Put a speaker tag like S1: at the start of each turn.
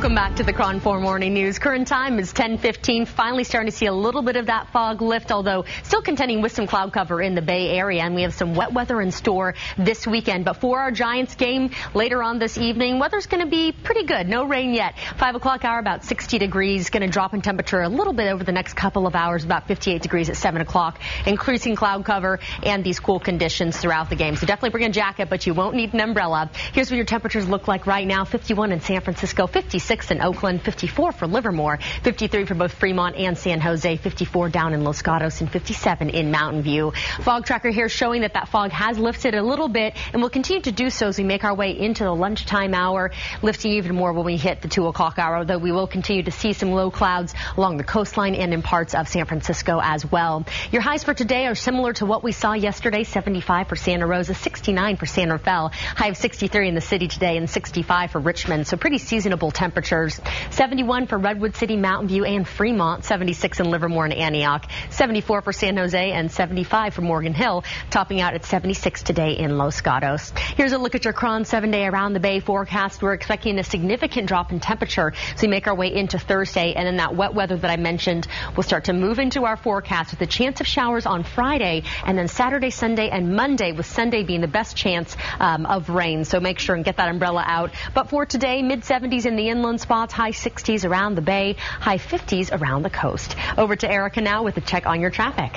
S1: Welcome back to the KRON 4 Morning News. Current time is 10:15. Finally starting to see a little bit of that fog lift, although still contending with some cloud cover in the Bay Area. And we have some wet weather in store this weekend. But for our Giants game later on this evening, weather's going to be pretty good. No rain yet. 5 o'clock hour, about 60 degrees. Going to drop in temperature a little bit over the next couple of hours, about 58 degrees at 7 o'clock. Increasing cloud cover and these cool conditions throughout the game. So definitely bring a jacket, but you won't need an umbrella. Here's what your temperatures look like right now. 51 in San Francisco, 56 in Oakland, 54 for Livermore, 53 for both Fremont and San Jose, 54 down in Los Gatos, and 57 in Mountain View. Fog tracker here showing that that fog has lifted a little bit and will continue to do so as we make our way into the lunchtime hour, lifting even more when we hit the 2 o'clock hour, though we will continue to see some low clouds along the coastline and in parts of San Francisco as well. Your highs for today are similar to what we saw yesterday, 75 for Santa Rosa, 69 for San Rafael, high of 63 in the city today and 65 for Richmond, so pretty seasonable temperatures temperatures. 71 for Redwood City, Mountain View, and Fremont. 76 in Livermore and Antioch. 74 for San Jose and 75 for Morgan Hill. Topping out at 76 today in Los Gatos. Here's a look at your KRON seven day around the bay forecast. We're expecting a significant drop in temperature as we make our way into Thursday. And then that wet weather that I mentioned will start to move into our forecast with a chance of showers on Friday and then Saturday, Sunday, and Monday with Sunday being the best chance um, of rain. So make sure and get that umbrella out. But for today, mid 70s in the inland spots, high 60s around the bay, high 50s around the coast. Over to Erica now with a check on your traffic.